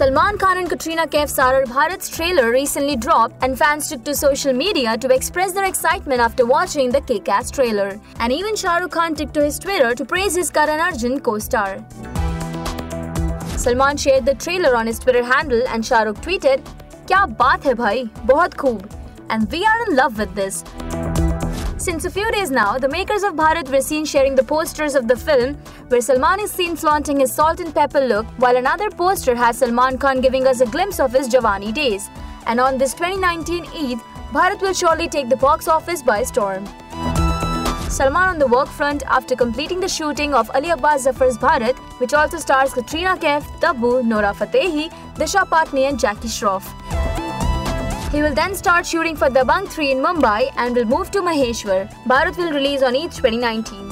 Salman Khan and Katrina Kaif's starrer Bharat's trailer recently dropped and fans took to social media to express their excitement after watching the Kick-Ass trailer. And even Shah Rukh Khan took to his Twitter to praise his Karan Arjun co-star. Salman shared the trailer on his Twitter handle and Shah Rukh tweeted, "Kya baat hai bhai, bahut khoob, and we are in love with this." Since a few days now, the makers of Bharat were seen sharing the posters of the film, where Salman is seen flaunting his salt and pepper look, while another poster has Salman Khan giving us a glimpse of his Jawani days. And on this 2019 Eid, Bharat will surely take the box office by storm. Salman on the work front after completing the shooting of Ali Abbas Zafar's Bharat, which also stars Katrina Kaif, Tabu, Nora Fatehi, Disha Patani and Jackie Shroff. He will then start shooting for Dabangg 3 in Mumbai and will move to Maheshwar. Bharat will release on Eid 2019.